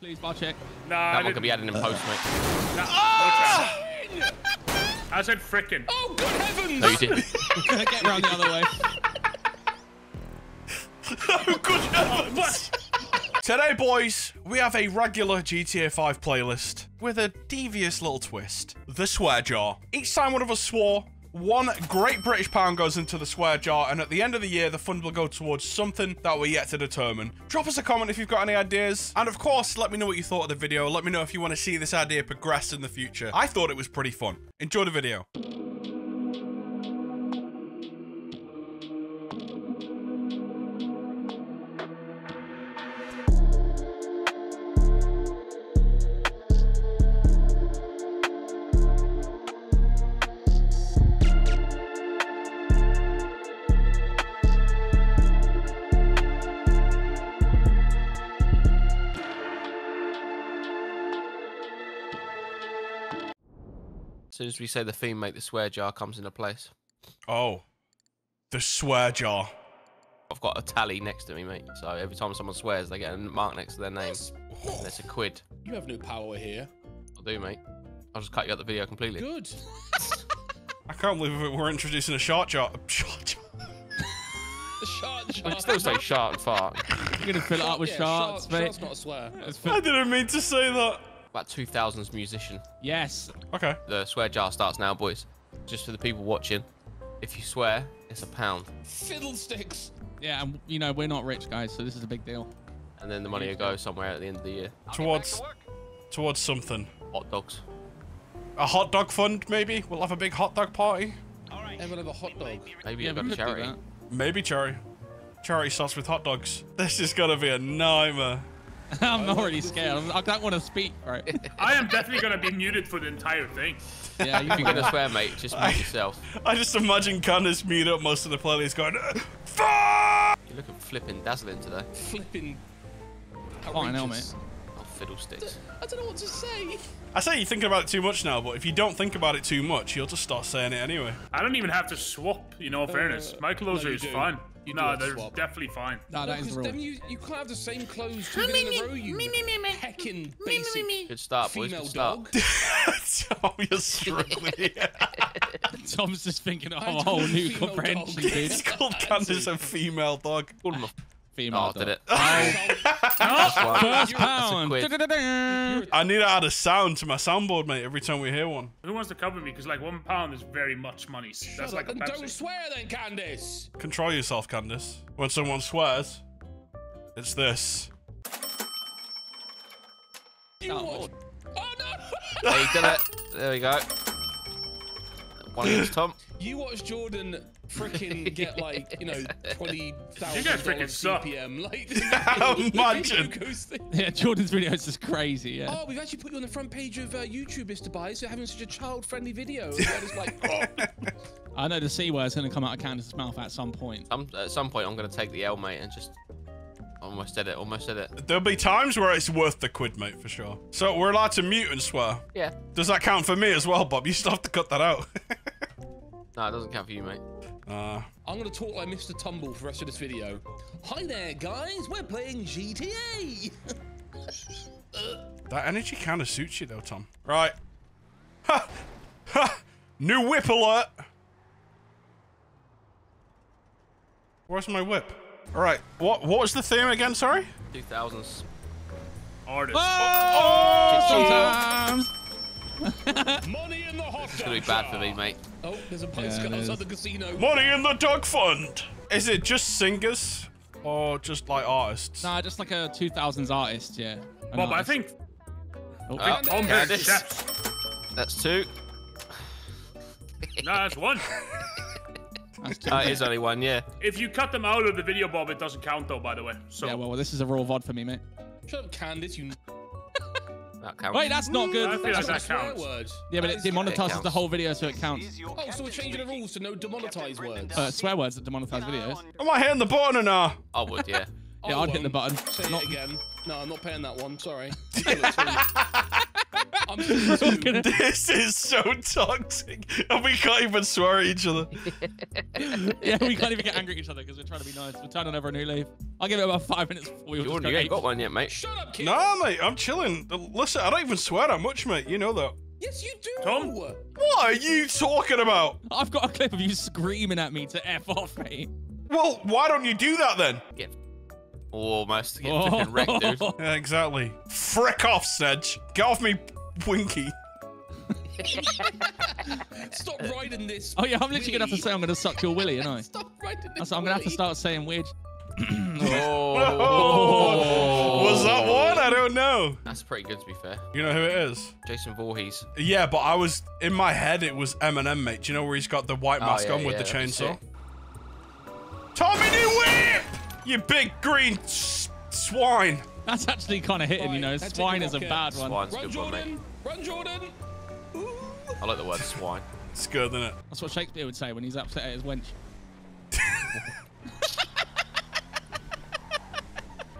Please, bar check. Nah, I That one could be added in post, mate. nah, oh! no chance. I said frickin'. Oh, good heavens! No, you didn't. Get round the other way. Oh, good heavens. Today, boys, we have a regular GTA 5 playlist with a devious little twist. The swear jar. Each time one of us swore, one great British pound goes into the swear jar, and at the end of the year, the fund will go towards something that we're yet to determine. Drop us a comment if you've got any ideas, and of course, let me know what you thought of the video. Let me know if you want to see this idea progress in the future. I thought it was pretty fun. Enjoy the video. Soon as we say the theme, mate, the swear jar comes into place. Oh, the swear jar. I've got a tally next to me, mate. So every time someone swears, they get a mark next to their name. And That's a quid. You have no power here. I'll do, mate. I'll just cut you out the video completely. Good. I can't believe we're introducing a shot jar. Shot jar. The shark, We shark. can still say shark fart. You're gonna fill it up with Yeah, sharks, shark- mate. Shark's not a swear. I didn't mean to say that. About 2000s musician. Yes. Okay. The swear jar starts now, boys. Just for the people watching. If you swear, it's a pound. Fiddlesticks. Yeah, and you know we're not rich guys, so this is a big deal. And then the money will go somewhere at the end of the year. Towards towards something. Hot dogs. A hot dog fund, maybe? We'll have a big hot dog party. Everyone have a hot dog. Maybe Yeah, a we bit of do charity. Maybe charity. Charity starts with hot dogs. This is gonna be a nightmare. I'm already scared. I'm- I don't want to speak, right? I am definitely gonna be muted for the entire thing. Yeah, you If you're gonna swear, mate, just mute yourself. I just imagine Candace mute up most of the playlist going, Fuck! You're looking flipping dazzling today. Flipping. Fine, hell, outrageous. Oh, fiddlesticks. I don't know what to say. I say you're thinking about it too much now, but if you don't think about it too much, you'll just start saying it anyway. I don't even have to swap, you know, in fairness. Uh, My clothes no, are just do. fine. You no, they're swap. definitely fine. No, that is the Because rule. then you, you can't have the same clothes two days in a row, you heckin' basic Good start, boys. female Good start. dog. oh, you're struggling. Tom's just thinking of I oh, a whole new comprehension, dude. it's called Candace a female dog. Call him a Female Oh, did it? Oh. Oh, first pound. I need to add a sound to my soundboard, mate, every time we hear one. Who wants to cover me? Because like one pound is very much money. So That's like a and don't swear then, Candice. Control yourself, Candace. When someone swears, it's this. You Oh. Oh no! There you did it. There we go. One against Tom. You watch Jordan freaking get like, you know, twenty thousand You guys frickin' dollars suck. CPM. Like Imagine. Goes thing. Yeah, Jordan's video is just crazy. Yeah. Oh, we've actually put you on the front page of uh, YouTube, Mr. Byze, for having such a child-friendly video. And like, oh, I know the c word's gonna come out of Candace's mouth at some point. Um, at some point, I'm going to take the L, mate, and just. Almost did it. Almost did it. There'll be times where it's worth the quid, mate, for sure. So we're allowed to mute and swear. Yeah. Does that count for me as well, Bob? You still have to cut that out. No, it doesn't count for you, mate. uh, I'm gonna talk like Mr. Tumble for the rest of this video. Hi there, guys. We're playing GTA. that energy kind of suits you, though, Tom. Right. Ha! Ha! New whip alert! Where's my whip? All right. What What was the theme again? Sorry. 2000s. Artist. Oh, sometimes. Money in the hot It's going to be bad for me, mate. Oh, there's a Yeah, bicycle it outside is. the casino. Money in the dog fund. Is it just singers or just like artists? Nah, just like a 2000s artist, yeah. An Bob, I think Oh, Tom yeah, has this- chefs. That's two. No, that's one. that's two. Uh, it is only one, yeah. If you cut them out of the video, Bob, it doesn't count though. By the way. So yeah, well, this is a raw VOD for me, mate. Shut up, Candice. You. That counts. Wait, that's not I good. feel like that counts. word. Yeah, but it it is- demonetizes the whole video, so it counts. Oh, so we're changing the rules to no demonetized words. Uh, swear words that demonetize videos. Am I hitting the button or no? I would, yeah. Yeah, I I'd hit the button. Say Not- it again. No, I'm not paying that one. Sorry. I'm season two. This is so toxic, and we can't even swear at each other. yeah, we can't even get angry at each other because we're trying to be nice. We're turning over a new leaf. I'll give it about five minutes before we all just Jordan, go you ain't got one yet, mate. Shut up, kid. Nah, mate, I'm chilling. Listen, I don't even swear that much, mate. You know that. Yes, you do. Tom? What are you talking about? I've got a clip of you screaming at me to F off, mate. Well, why don't you do that then? Get almost get flipping wrecked, dude. Yeah, exactly. Frick off, Sedge. Get off me, Winky. Stop riding this. Oh yeah, I'm literally gonna have to say I'm gonna suck your willy, aren't I? Stop riding this. So I'm gonna have to start saying weird. Oh, Was that one? I don't know. That's pretty good, to be fair. You know who it is? Jason Voorhees. Yeah, but I was in my head. It was Eminem, mate. Do you know where he's got the white Oh, mask yeah, on with yeah, the chainsaw? Tommy New Whip! You big green s- swine. That's actually kind of hitting, you know. Right, now take Swine is a bad one. Swine's Run, good one, mate. Jordan. Run, Jordan. Ooh. I like the word swine. It's good, isn't it? That's what Shakespeare would say when he's upset at his wench.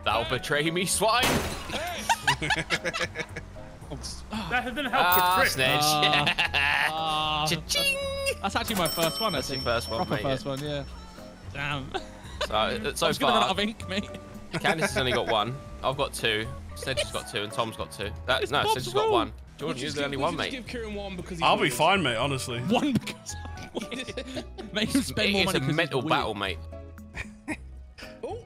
Thou betray me, swine. That didn't help Ah, for Trick. snitch. Ah, Cha-ching. that's actually my first one, I That's your first one, Proper mate, first one, yeah. Damn. So, uh, so I'm just gonna run out of ink, mate. Candice has only got one. I've got two. Snedge has got two, and Tom's got two. That, It's no, Bob's Snedge has got one. Jordan, We you're the only one, mate. Give Kieran one because he's I'll be fine, mate, honestly. One because I'm weird. Make him spend more It's money. a 'cause he's mental weird. battle, mate. Oh,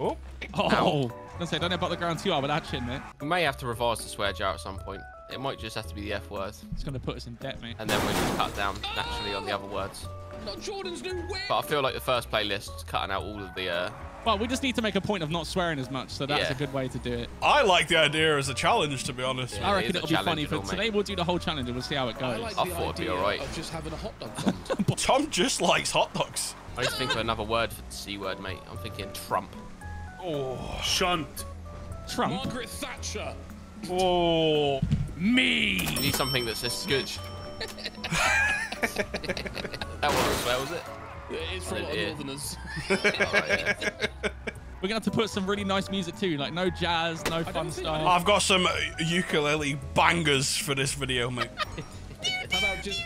Oh, Oh, I say, don't know about the ground too hard with that chin, mate. We may have to revise the swear jar at some point. It might just have to be the F word, It's gonna put us in debt, mate. and then we'll just cut down naturally on the other words. not Jordan's new whip. But I feel like the first playlist is cutting out all of the. Uh, Well, we just need to make a point of not swearing as much, so that's Yeah. a good way to do it. I like the idea as a challenge, to be honest. Yeah. I reckon is a it'll be funny challenge for and all, today. We'll do the whole challenge and we'll see how it I goes. like I thought it'd be idea alright. of just having a hot dog fund. Tom just likes hot dogs. I need to think of another word for the C word, mate. I'm thinking Trump. Oh, Shunt. Trump. Margaret Thatcher. oh. Me. You need something that's just good. that wasn't swear, was it? It is for a lot of Yeah. Northerners. Alright, yeah. We're gonna have to put some really nice music too, like no jazz, no fun think- stuff. I've got some uh, ukulele bangers for this video, mate. How about just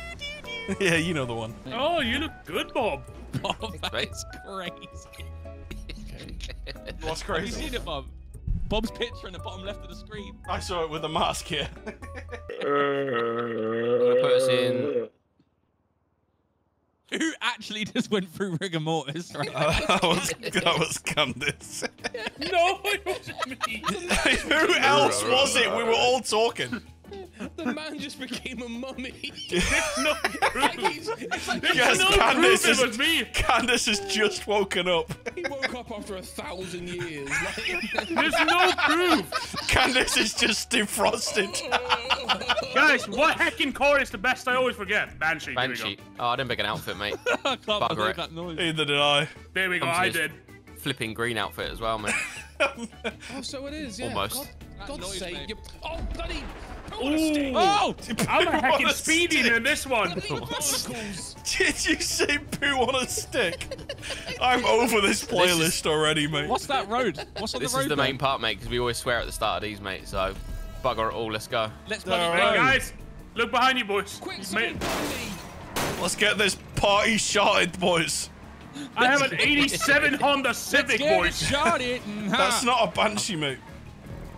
yeah, you know the one. Oh, you look good, Bob. Bob, mate. that's crazy. What's Have you seen it, Bob? Bob's picture in the bottom left of the screen. I saw it with a mask here. Gonna put us in. Who actually just went through rigor mortis, right? that was that was Candice. No, it wasn't me. Who else was it? We were all talking. the man just became a mummy. no like proof. he's, it's like Yes, no Candice proof is it was me. Candice has just woken up. he woke up after a thousand years. Like, There's no proof. Candice is just defrosted. Guys, what heckin' core is the best? I always forget. Banshee. There we Banshee. go. Oh, I didn't pick an outfit, mate. I can't Bugger believe it. that noise. Neither did I. There we go. Comes I did. Flipping green outfit as well, mate. oh, so it is. Yeah. Almost. God, That God's noise, sake. mate. You, oh, bloody. Ooh. Oh! oh! I'm a Poo heckin' a speeding in this one. Did you say poo on a stick? I'm over this playlist already, mate. What's that road? What's on This the road? This is the there? main part, mate, because we always swear at the start of these, mate. So, bugger it all. Let's go. Let's bloody Hey, go. guys, look behind you, boys. Quick, Mate, someone find me. Let's get this party started, boys. I have an 87 Honda Let's Civic, get it boys. started. That's not a banshee, mate.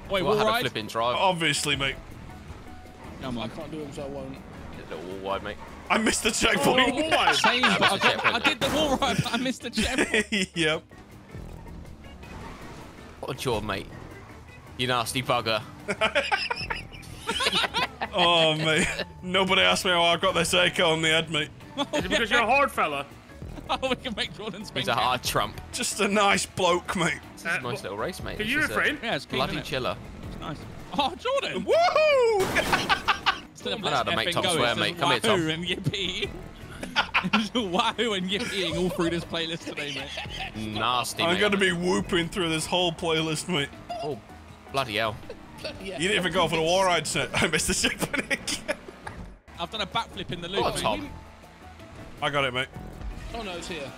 Wait, Well, we'll I had a flipping drive. Obviously, mate. Come I can't do it, so I won't. Get a Little wall wide, mate. I missed the Oh, checkpoint. why? Same, but I, was got, checkpoint, I did the wall ride, but I missed the checkpoint. yep. What a chore, mate. You nasty bugger. Oh, mate. Nobody asked me how I got this AK on the head, mate. Is it because you're a hard fella? oh, we can make Jordan spin. He's a hard trump. Just a nice bloke, mate. It's a nice little race, mate. Can It's you a refrain? Yeah, it's clean, Bloody isn't it? chiller. It's nice. Oh, Jordan! Woohoo! Instead of I know how to let's make effing Tom go, swear, it mate. Come here, Tom. and yippee. wahoo and yippee all through this playlist today, mate. Nasty, I'm mate. gonna be whooping through this whole playlist, mate. Oh, bloody hell. Yeah. You didn't even go for the war ride set. I missed the checkpoint again. I've done a backflip in the loop. Oh, I mean, Tom. I got it, mate. Oh no, it's here.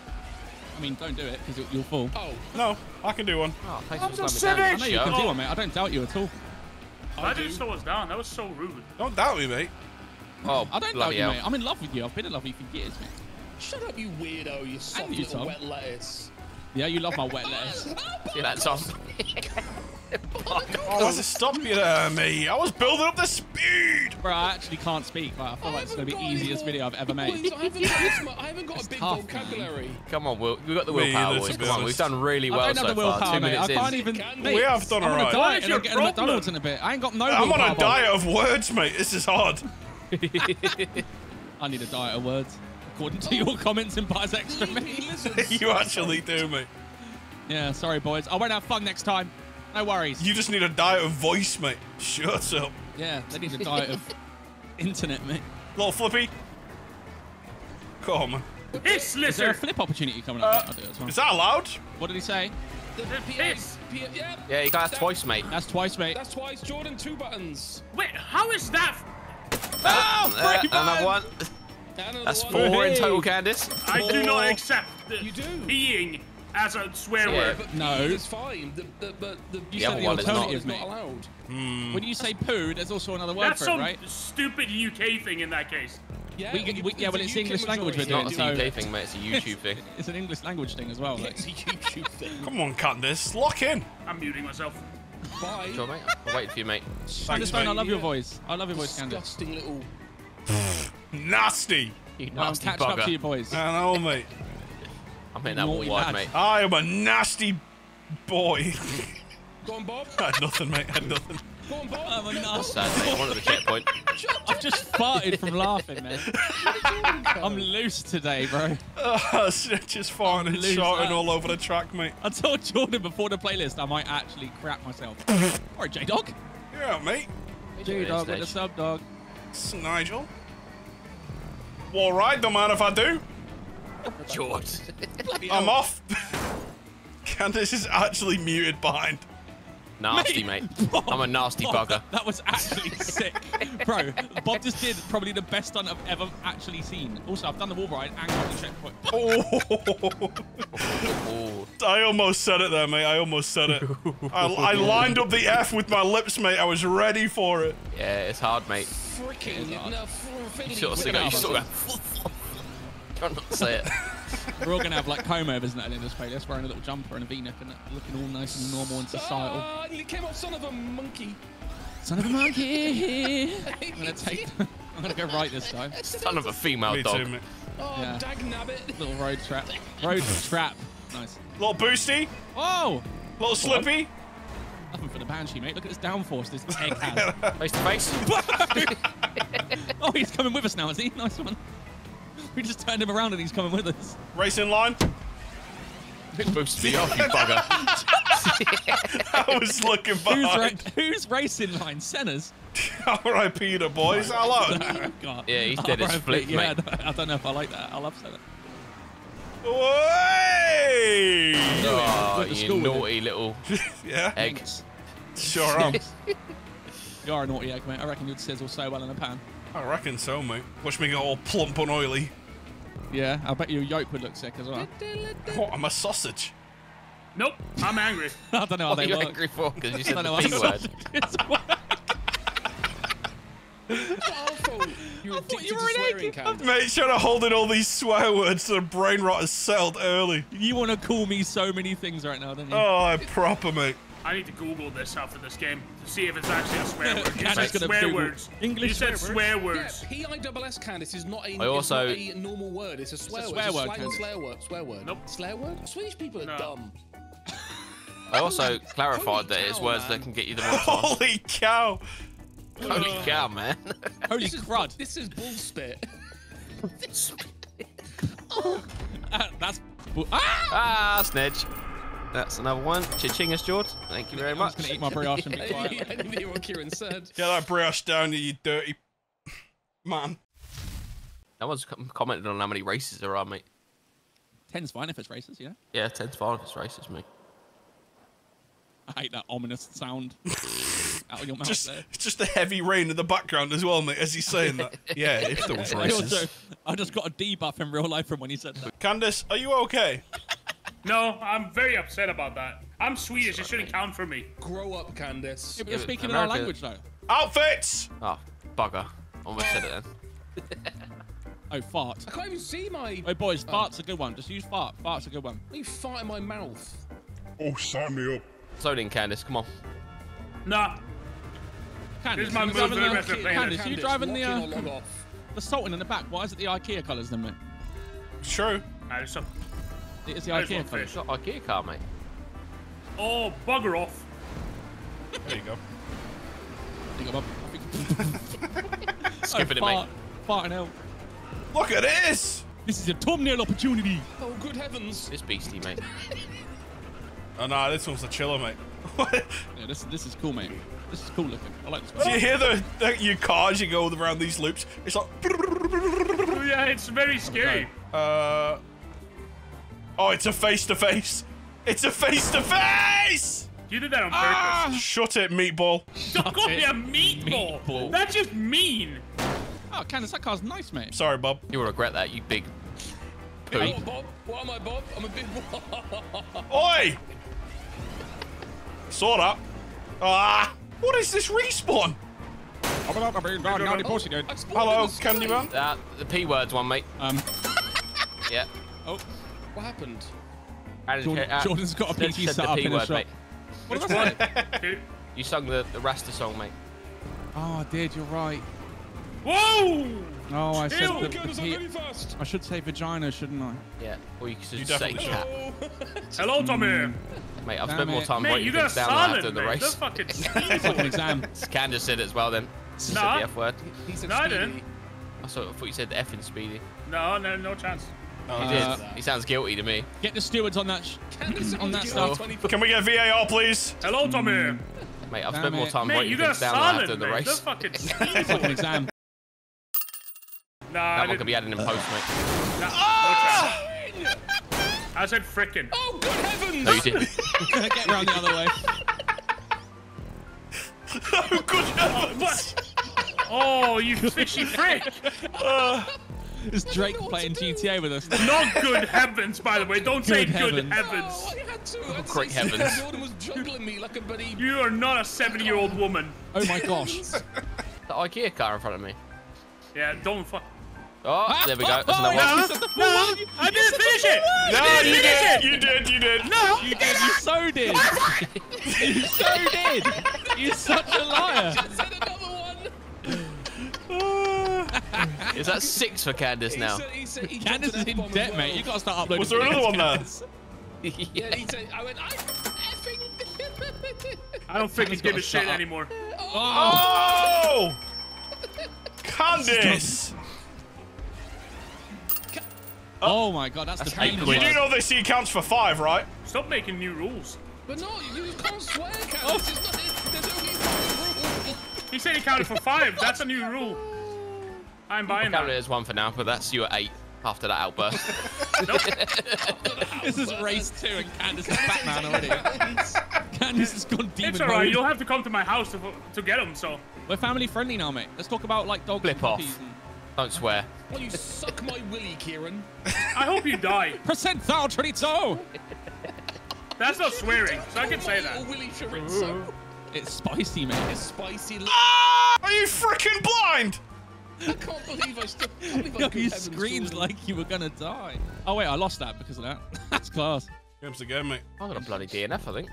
I mean, don't do it because you'll, you'll fall. Oh, No, I can do one. Oh, I'm for the. I know you can Oh. do one, mate. I don't doubt you at all. Why did you slow us down? That was so rude. Don't doubt me, mate. Oh, I don't doubt you, hell. mate. I'm in love with you. I've been in love with you for years, mate. Shut up, you weirdo, you soft you, little Tom. wet lettuce. Yeah, you love my wet lettuce. See that, Tom? Oh, what's to stop you there, mate? I was building up the speed. Bro, I actually can't speak. but I feel like it's going to be the easiest video I've ever made. I haven't got, I haven't got a big tough, man. vocabulary. Come on, Will. We've got the willpower, boys. Come on, we've done really well I don't so have the far. Two mate. I minutes in. can't even. Mate, We have done I'm on a alright. What diet is and I'm a? McDonald's in a bit. I ain't got no I'm on a diet of words, mate. This is hard. I need a diet of words. According to your comments in Byze Extra, mate. you actually do, mate. Yeah, sorry, boys. I won't have fun next time. No worries. You just need a diet of voice, mate. Shut up. Yeah, they need a diet of internet, mate. Little flippy. Come on, man. Hiss, Is there a lizard. flip opportunity coming up? Uh, I'll do it as well. Is that allowed? What did he say? The, the Hiss. PS, P- yeah, Yeah, you got that that- twice, mate. That's twice, mate. That's twice. Jordan, two buttons. Wait, how is that? Oh, Uh, three another one. And another That's one. four in total, Candice. I do not accept the You do. peeing as a swear Yeah, word. But No. it's fine. The, the, but the, You The said other the one is not. alternative, is not mate. allowed. Hmm. When you say poo, there's also another word That's for it, right? That's some right? stupid UK thing in that case. Yeah, We- you- we- yeah, well, it's UK English language we're majority. It's not a so- UK thing, mate. It's a YouTube thing. It's an English language thing as well. Like. It's a YouTube thing. Come on, Candice. Lock in. I'm muting myself. Bye. Sure, mate. I'm waiting for you, mate. Thanks, Candice, I love your voice. I love your voice, Candice. Disgusting little. Nasty. You Well, I'm nasty catching up to you, boys. I know, mate. I'm hitting that wall Naughty wide, lad. mate. I am a nasty boy. Go on, Bob. I had nothing, mate. I had nothing. Go on, Bob. I'm a nasty. Sad, mate. One at the checkpoint. I've just farted from laughing, man. I'm loose today, bro. Uh, just farting and lose shouting that. all over the track, mate. I told Jordan before the playlist I might actually crap myself. Alright, J Dog. Yeah, mate. J Dog with Stage. the sub dog. It's Nigel. All right, don't mind if I do. George. I'm off. Candice is actually muted behind. Nasty, mate. I'm a nasty Bob, bugger. That was actually sick. Bro, Bob just did probably the best stunt I've ever actually seen. Also, I've done the wall ride and got the checkpoint. Oh, Oh, I almost said it there, mate. I almost said it. I, I lined up the F with my lips, mate. I was ready for it. yeah, it's hard, mate. Freaking. No, You sort of fiddly sing it. You sort of. Try not to say it. We're all going to have like comb overs and that in this playlist, wearing a little jumper and a v-neck and looking all nice and normal and societal. Ah, you came off son of a monkey. Son of a monkey. I'm going to take. I'm going to go right this time. Son of a female Me dog. too. Oh, Yeah. dag nabbit. Little road trap. Road trap. Nice. Little boosty, Oh! little slippy. Nothing for the Banshee, mate. Look at this downforce this egg has. Face to face. oh, he's coming with us now, is he? Nice one. We just turned him around and he's coming with us. Racing line. Boost me off, you bugger. I was looking Who's, ra- who's racing line? Senna's? R.I.P. the boys. Hello. God. Yeah, he's dead as RIP, flip, yeah, mate. I don't- know if I like that. I love Senna. Way! Oh, you naughty little Yeah, egg. Thanks. sure am. You are a naughty egg, mate. I reckon you'd sizzle so well in a pan. I reckon so, mate. Watch me get all plump and oily. Yeah, I bet your yolk would look sick as well. What? Oh, I'm a sausage. Nope, I'm angry. I don't know how What are they you work. angry for? Because you I said don't the know P how word. sausages work. I thought you were I thought you were to an swearing, egg. Candace. Mate, trying to hold in all these swear words so the brain rot is settled early. You want to call me so many things right now, don't you? Oh, I proper, mate. I need to Google this after this game to see if it's actually a swear word. You Candace said swear Google words. English you said swear swear Yeah, words. P-I-double-S, Candice, is not a, I also- not a normal word. It's a swear word. swear it's a word, slang Candace. swear word. Swear word. Nope. Swear word? Swedish people are No. dumb. I also Holy clarified that it's cow, words man. that can get you the wrong time. Holy cow. Holy cow, man. Holy This is, crud. this is bull spit. Uh, that's. Ah! ah, snedge. That's another one. Chichingas, George. Thank you very much. I'm much. just gonna eat my brioche and be I quiet. didn't hear what Kieran said. Get that brioche down, you dirty man. No one's commented on how many races there are, mate. Ten's fine if it's racist, yeah. Yeah, 10's fine if it's races, mate. I hate that ominous sound out of your mouth Just, there. it's just a heavy rain in the background as well, mate, as he's saying that. Yeah, if there was I also, races. I just got a debuff in real life from when he said that. Candice, are you okay? No, I'm very upset about that. I'm Swedish. It shouldn't count for me. Grow up, Candice. Yeah, but you're but speaking in our language now. Outfits! Oh, bugger. Almost said it then. Oh, fart. I can't even see my. Oh, boys, fart's a good one. Just use fart. Fart's a good one. You fart in my mouth. Oh, sign me up. Zone in, Candice. Come on. Nah. Candice, Here's my you move driving for the the, rest of the planet. Candice, you driving the, in uh, or log off. the Sultan in the back? Why is it the IKEA colours then, mate? It's true. Nah, there's some- It is the I IKEA want colours. fish. Got IKEA car, mate. Oh, bugger off. There you go. Think I'm up. Skipping it, oh, mate. fart, fart and hell. Look at this! This is a thumbnail opportunity. Oh, good heavens. This beastie, mate. Oh, no, this one's a chiller, mate. Yeah, this this is cool, mate. This is cool looking. I like this Do you hear the, the your car as you go around these loops? It's like. Oh, yeah, it's very scary. Uh. Oh, it's a face to face. It's a face to face. You did that on purpose. Ah! Shut it, meatball. Don't call me it. a meatball. Meatball. That's just mean. Oh, Candice, that car's nice, mate. Sorry, Bob. You'll regret that, you big poo. Oh, Bob. What am I, Bob? I'm a big Oi! Sort up. Ah! What is this respawn? Hello, Hello, Candyman. That the P words one, mate. Um, Yeah. oh, What happened? Jordan- uh, Jordan's got a said- PT said set the up P in a word, shop. mate. what was that? Dude. You sung the, the Rasta song, mate. Oh, I did. You're right. Whoa! Oh, I said Ew. the, Goodness, the I'm P- really fast. I should say vagina, shouldn't I? Yeah. Or you could You say definitely cat. Hello, Tommy. Mate, I've Damn spent more time Mate, writing you things down than I have silent, done the mate. That's race. fucking Fucking evil. exam. Candace said it as well then. She said Nah. the F word. He said No, I didn't. I thought, I thought you said the F in Speedy. No, no, no chance. Oh, he Uh, did. He sounds guilty to me. Get the stewards on that. On that stuff. Can we get VAR, please? Hello, Tommy. Mm. Mate, I've Damn spent more time Mate, writing you got a things down than I have done the mate. race. That's fucking Fucking exam. Nah, I That one didn't. could be added in post, mate. Nah, ah! no. I said frickin'. Oh, good heavens! No, you didn't. Get round the other way. Oh, good oh, heavens! What? Oh, you fishy frick. Uh, It's Drake playing GTA with us. Not good heavens, by the way. Don't say Good good heavens. heavens. Oh, I had to. I had to great heavens. Jordan was juggling me like a buddy. You are not a seven-year-old woman. Oh my gosh. The IKEA car in front of me. Yeah, don't fuck. Oh, there we go. That's Oh, another yeah. one. You said the full No, one. I didn't finish it. No, I you didn't finish did. it. You did. You did. No, You did. You so did. You so did. You're such a liar. said another one. Is that six for Candace now? He said, he said, he Candace is in debt, as mate. You gotta start uploading. Was there another videos, one there? Candace. Yeah, he said, I went, I'm effing. I don't freaking Candace give got a shit up. anymore. Oh, Oh! Candice! oh my god, that's, That's the eight pain. You do know this C counts for five, right? Stop making new rules. but no, you, you can't swear, Candace. Oh. It's not, there's only one rule. He said he counted for five. That's a new rule. I'm buying Counted that. as one for now, but that's you at eight after that outburst. This is race two, and Candace is Batman already. Candace has gone demon It's alright. You'll have to come to my house to, to get them. So We're family friendly now, mate. Let's talk about like dogs Flip off. and Don't swear. Well, you suck my willy, Kieran. I hope you die. percent thou chorizo. That's not swearing, so I can say My that. Willy chorizo. It's spicy, mate. It's spicy. li- Are you freaking blind? I can't believe I still. I can't believe I Yo, you heavens, screamed like you were gonna die. Oh wait, I lost that because of that. That's class. Game's the game, mate. I got a bloody DNF, I think.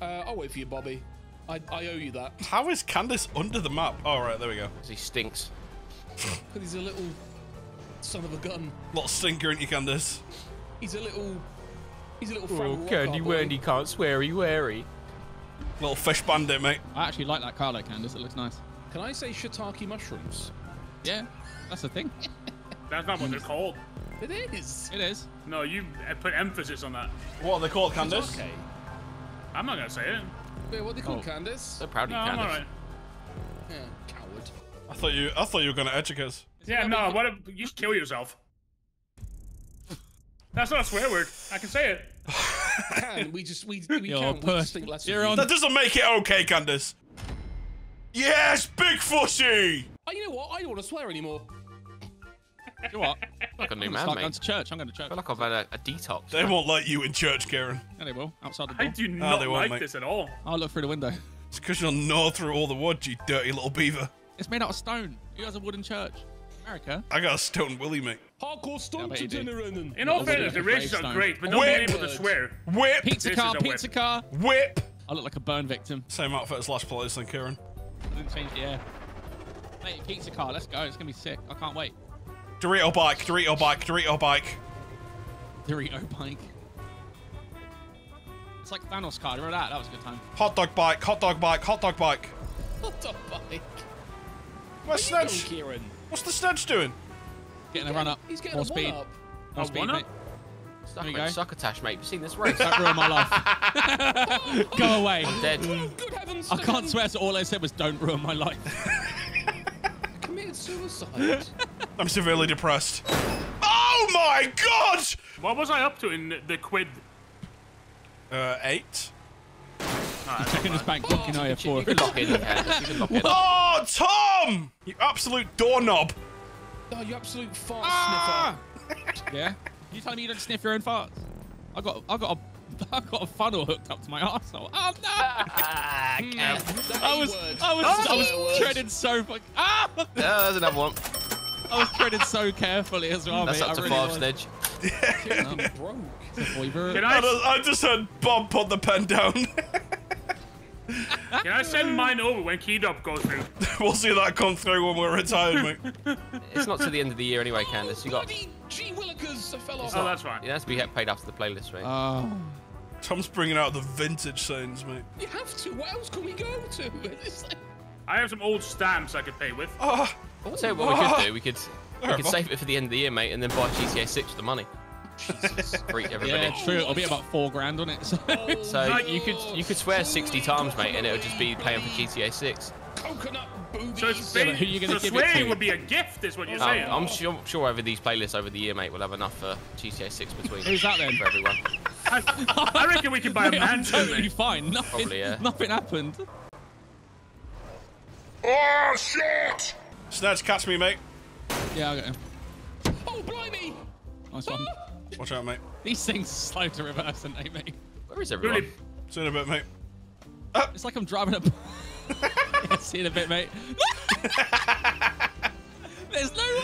Uh, I'll wait for you, Bobby. I, I owe you that. How is Candice under the map? Oh, right, there we go. 'Cause he stinks. Because he's a little son of a gun. Little stinker, ain't you, Candice? He's a little. He's a little. Oh, Frank Rock, Candy our boy. Wendy can't sweary wary. Little fish bandit, mate. I actually like that car, though, Candace. It looks nice. Can I say shiitake mushrooms? Yeah, that's the thing. That's not what they're called. It is. It is. No, you put emphasis on that. What are they called, Candice? Okay. I'm not gonna say it. Wait, what are they called, Oh. Candace? So proud of No, you, I'm alright. Yeah, coward. I thought you. I thought you were gonna educate us. Yeah, no. What? If, you just kill yourself. That's not a swear word. I can say it. Can we just we we You're can a we just think less You're you. on- That doesn't make it okay, Candice. Yes, big fussy. Oh, you know what? I don't want to swear anymore. You know what? Like a new I'm gonna man, start mate. going to church. I'm going to church. I feel like I've had a, a detox. They won't let you in church, Karen. Yeah, they will. Outside the door. I do ah, not won't, like mate. this at all. I'll look through the window. It's because you'll gnaw through all the wood, you dirty little beaver. It's made out of stone. Who has a wooden church? America. I got a stone willy, mate. Hardcore stunt bet to you dinner and In all Little fairness, bit the of races are great, but not Whip. being able to swear. Whip! Pizza This car, pizza whip. car. Whip! I look like a burn victim. Same outfit as last players then, Kieran. Didn't change the air. Mate, pizza car. Let's go. It's gonna be sick. I can't wait. Dorito bike, Dorito bike, Dorito bike. Dorito bike. It's like Thanos car. Remember that? That was a good time. Hot dog bike, hot dog bike, hot dog bike. Hot dog bike? Where's Where you Snedge? going, Kieran? What's the Snedge doing? Getting a run up. He's getting More a speed. one up. More A speed, one-up? mate. Stuck There you on go. succotash, mate. You've seen this race? Don't ruin my life. Go away. I'm Dead. Good heavens! I can't swear, so all I said was don't ruin my life. I Committed suicide. I'm severely depressed. Oh my god! What was I up to in the, the quid? Uh, eight. Checking his bank book, you know, You, for you can lock in, Candace. You can lock in. Oh, Tom! You absolute doorknob. oh, you absolute fart Ah! Yeah? You telling me you don't sniff your own farts? I got, I got a, I got a funnel hooked up to my arsehole. Oh no! Ah, Candace. I was. I was, That's I a word. was treading so fuck. Ah! Yeah, there's another one. I was treading so carefully as well, That's mate. up to I really five, was. Snedge. Um, broke. Can I I, just, I just heard Bob put the pen down. can I send mine over when Keydop goes through? we'll see that come through when we're retired, mate. It's not to the end of the year anyway, Candace. You got. Bloody G Willikers I fell off. Oh, that's fine. It has to be paid after the playlist, right? Oh. Tom's bringing out the vintage sounds, mate. You have to. What else can we go to? Like, I have some old stamps I could pay with. Oh, I'll tell you what we could do. We could we could save it for the end of the year, mate, and then buy GTA 6 with the money. Greet everybody. Yeah, true. It'll be about four grand on it. So. So you could you could swear 60 times, mate, and it would just be paying for GTA 6. Coconut boobies. So it's Yeah, free. but who you gonna so give it swearing to? would be a gift, is what you're Um, saying. I'm sure sure over these playlists over the year, mate, we'll have enough for GTA 6 between. Who's that then? For everyone. I, I reckon we can buy a Mate, I'm mansion. totally mate. fine. Nothing, Probably, yeah. nothing happened. Oh, shit! Snedge, catch me, mate. Yeah, I got him. Oh, blimey! Nice one. Watch out, mate. These things slow to reverse, aren't they, mate? Where is everyone? Really, See you in a bit, mate. It's like I'm driving a. yeah, see you in a bit, mate. There's no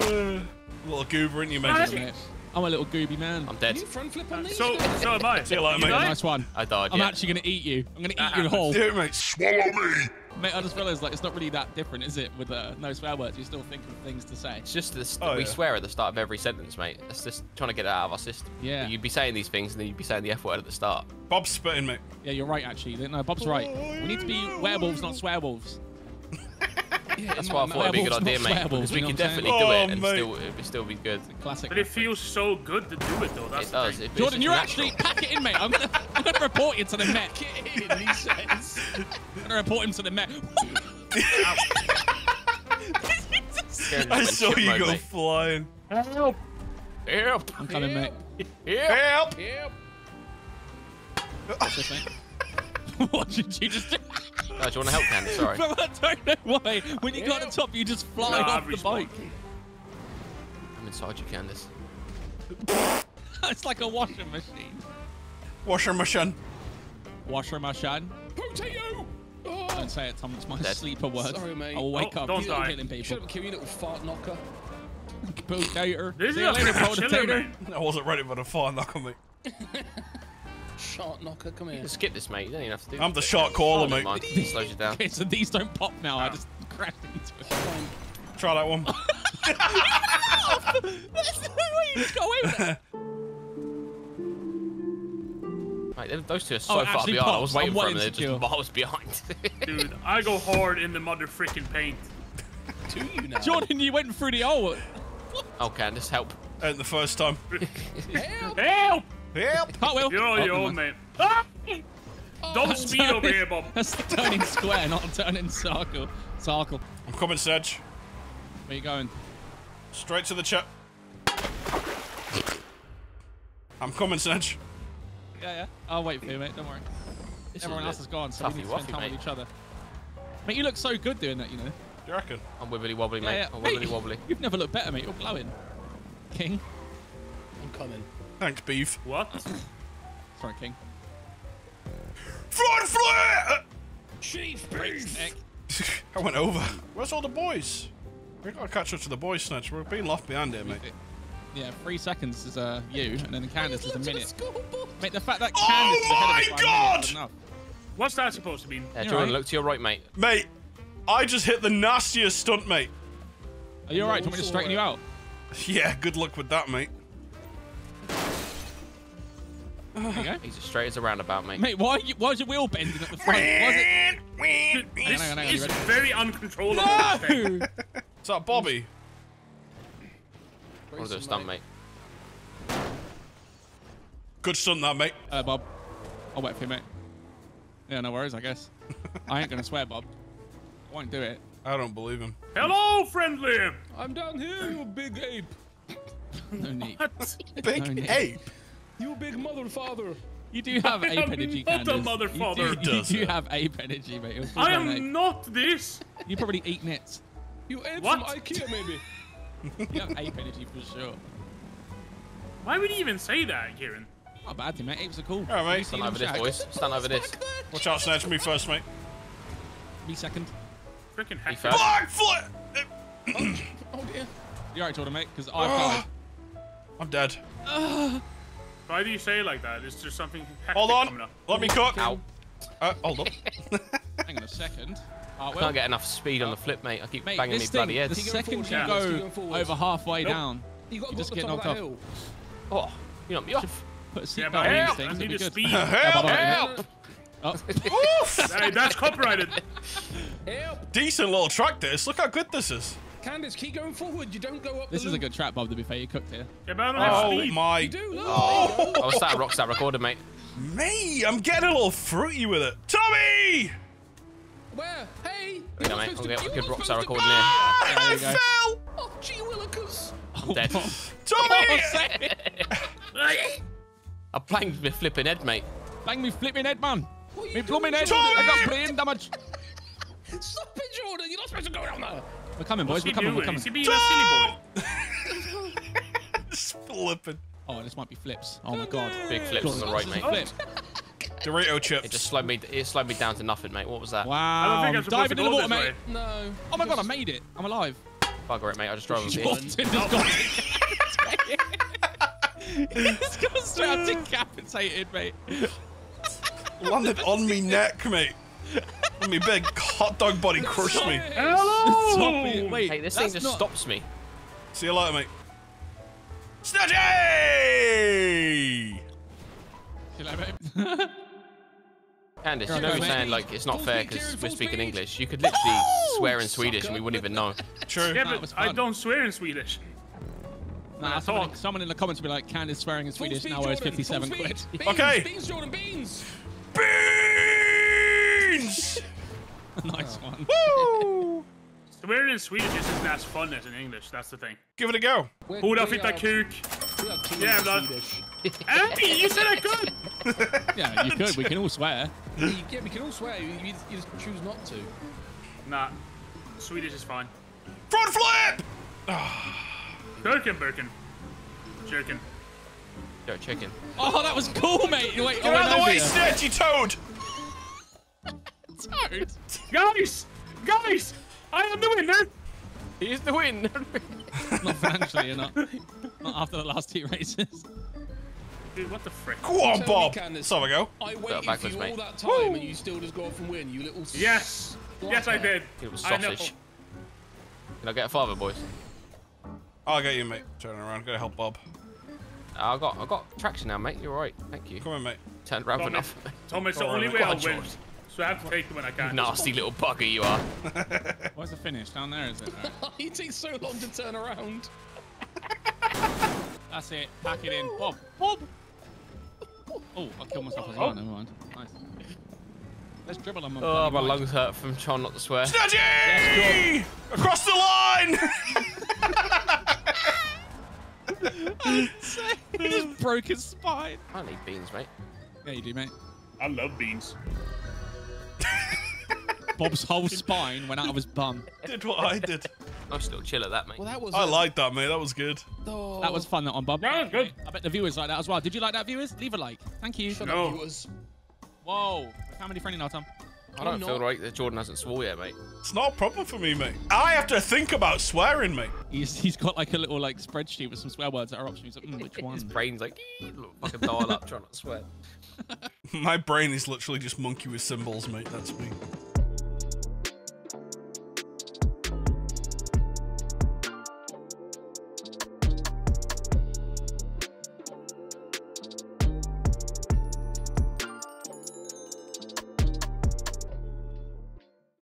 way. little goober, in you, mate? Mate, I'm a little gooby man. I'm dead. Can you front flip on these? so, so am I. See you later, mate. died? Nice one. I died. I'm yeah. actually gonna eat you. I'm gonna eat That you ah. whole. Do it, mate. Swallow me! Mate, I just realised like it's not really that different, is it? With uh, no swear words, you still think of things to say. It's just this, Oh, we yeah. swear at the start of every sentence, mate. It's just trying to get it out of our system. Yeah. You'd be saying these things and then you'd be saying the F word at the start. Bob's spitting, mate. Yeah, you're right. Actually, no, Bob's right. We need to be werewolves, not swearwolves. Yeah, That's why I thought it'd be a good idea, mate. Because we you know could definitely saying? do Oh, it and mate. still it would still be good. Classic. But it feels so good to do it, though. That's It the does. thing. It, Jordan, you're natural. actually pack it in, mate. I'm gonna, I'm gonna report you to the Met. In, he says. I'm gonna report him to the Met. I saw you chip go mode, flying. Help! Help! I'm coming, mate. Help! Help! Yep. Watch this, mate. what did you just do? Oh, do you want to help, Candace? Sorry. Bro, I don't know why. When you got to the top, you just fly Nah, off the bike. I'm inside you, Candace. It's like a washing machine. Washer machine. Washer machine. Potato! Oh. Don't ah! say it, Tom. It's my Dead. sleeper word. Sorry, mate. I will wake Oh, up. don't He's not die. killing Shut people. up, Kiwi, little fart knocker. Potato. This See is you a later, freaking chiller, potato. I wasn't ready for the fart knocker, on me. Shart knocker, come here. You can skip this, mate. You don't even have to do I'm the shot caller, Oh, mate. mind. It slows you down. Okay, so these don't pop now. I just crashed into it. Try that one. That's the way you just got away with it. Mate, those two are Oh, so it far actually behind. I was waiting I'm for them. They're just miles behind. Dude, I go hard in the mother freaking paint. Do you now? Jordan, you went through the hole. oh, Candace, help. Ain't the first time. Help! Help! Help! Cartwheel. You're on Oh, your never own, mind. mate. Ah! Don't That's speed over here, Bob. That's turning square, not turning circle. Circle. I'm coming, Sedge. Where you going? Straight to the chat. I'm coming, Sedge. Yeah, yeah. I'll wait for you, mate. Don't worry. This Everyone else bit is gone, so we need to spend wuffy, time mate. with each other. Mate, you look so good doing that, you know. Do you reckon? I'm wibbly wobbly, Yeah, mate. yeah. I'm wibbly wobbly. You've never looked better, mate. You're glowing. King. I'm coming. Thanks, beef. What? Sorry, King. Front flare! Chief beef. I went over. Where's all the boys? We gotta catch up to the boys, Snatch. We're being left behind here, mate. Yeah, three seconds is uh, you, and then Candace is a Look the minute. scoreboard. Mate, the fact that Oh Candace is ahead of my us by a God! enough. What's that supposed to mean? Yeah, Jordan, alright? look to your right, mate. Mate, I just hit the nastiest stunt, mate. Are you alright? Do you want me to straighten you out? Yeah, good luck with that, mate. There you go. He's as straight as a roundabout, mate. Mate, why, you, why is your wheel bending at the front? Why is This hang on, hang on, is very uncontrollable. this thing. it? Is that Bobby? I want to do a stunt, mate. Good stunt, that, mate. Uh, Bob. I'll wait for you, mate. Yeah, no worries, I guess. I ain't gonna swear, Bob. I won't do it. I don't believe him. Hello, friendly. I'm down here, you big ape. No need. Big No need. ape. You big mother father. You do have I ape am energy, not a Candace. mother You father. do, He you do have ape energy, mate. You're I full-blown ape. am not this. You probably eat nits. You ape What? from Ikea, maybe. You have ape energy for sure. Why would you even say that, Kieran? Not a bad thing, mate. Apes are cool. All right, mate. Stand over this, shag? boys. Stand over this. Watch out, Snatch. Me first, mate. Me second. Freaking Be heck. first. Blackfoot! Oh dear. You alright, Jordan, mate? Because I've Ah. died. I'm dead. Why do you say it like that? Is there something hectic Hold on. up? Let me cook. Ow. Uh, hold on. Hang on a second. Uh, well, Can't get enough speed on the flip, mate. I keep mate, banging me this bloody head. the second you Candace, keep go going over halfway Nope. down, You got You to just get to the top knocked off. hill. Oh, you knocked me off. put a Yeah, seatbelt but on help, these I need it'll to speed. good. Yeah, Help! Help! Oh, Hey, that's copyrighted. Help! Decent little track this. Look how good this is. Candace, keep going forward. You don't go up this the is a good trap, Bob, to be fair. You cooked here. Yeah, but I don't have Oh speed. my. You do, look. Oh, I was sat at Rockstar recording, mate. me! I'm getting a little fruity with it. Tommy! Where? Hey! There you go, you're mate. supposed I'll to- get a you good were Rockstar supposed to recording go- here. Ah, There I you go. fell! Oh, gee willikers. Dead. Tommy! I banged me flipping head, mate. Bang me flipping head, man. What are you Me blooming doing, head. Jordan? I got brain damage. Stop it, Jordan. You're not supposed to go down there. We're coming, boys. What's We're coming. We're coming. Is he being a silly boy? Flipping. Oh, this might be flips. Oh my god. Big flips on the right, mate. Flip. Dorito chips. It just slowed me. It slowed me down to nothing, mate. What was that? Wow. think I'm I'm diving in the water, mate. way. No. Oh my god, I made it. I'm alive. Bugger it, mate. I just drove him here. Jordan just got oh. He's got straight up decapitated, mate. Landed on me neck, mate. And me big hot dog body crushed me. Hello! Stop it. Wait, Hey, this thing just not... stops me. See you later, mate. Snatchy! See you later, mate. Candice, You're know you're saying like it's not Full fair because we're speaking speed. English. You could literally swear in Swedish and we wouldn't even know. True. Yeah, but I don't swear in Swedish. Nah, I someone, someone in the comments will be like, Candace swearing in Swedish speed, now owes 57 quid. Beans, Okay. Beans, Jordan, beans. Beans! nice one. Woo! Swearing in Swedish isn't as fun as in English. That's the thing. Give it a go. We're- Hoda we fitta are- kuk. we are kings Yeah, Swedish. Andy, you said I could. Yeah, you could. We can all swear. You- Yeah, we can all swear. You, you you just choose not to. Nah, Swedish is fine. Front flip! Birkin, Birkin. Jerkin. Yo, chicken. Oh, that was cool, mate. Wait, Get I out of the way, went over Snatchy Toad! Here. Toad. Guys! Guys! I am the winner! Here's the winner! Not financially, you're not. Not after the last two races. Dude, what the frick? Go on, Tell Bob. So we go. I waited for you mate. all that time and you still just go off and win, you little. Yes! Yes, I did. It was I know. sausage. Can I get a father, boys? I'll get you, mate. Turn around. Gotta help Bob. I got, I got traction now, mate. You're all right. Thank you. Come on, mate. Turned around Tom, enough. Tom, it's the only worry, way I'll on, win. George. So I have to take it when I can. Nasty little bugger you are. Where's the finish? Down there, is it? Right. it takes so long to turn around. That's it. Pack it in. Bob. Bob. Oh, I killed myself as well. Oh. Never mind. Nice. Let's dribble on my. Oh, my mic. lungs hurt from trying not to swear. Snatchy! Across the line! he just broke his spine. I need beans, mate. Yeah, you do, mate. I love beans. Bob's whole spine went out of his bum. did what I did. I'm still chill at that, mate. Well, that was. I a- like that, mate. That was good. Oh, That was fun, that one, Bob. That was good. I bet the viewers like that as well. Did you like that, viewers? Leave a like. Thank you. Shut No. up, viewers. Whoa. How many friendly now, Tom? I don't I'm feel not. right that Jordan hasn't swore yet, mate. It's not a problem for me, mate. I have to think about swearing, mate. He's, he's got like a little like spreadsheet with some swear words that are options. He's like, mm, which one? His brain's like, "Ee," little fucking dial up trying not to swear. My brain is literally just monkey with symbols, mate. That's me.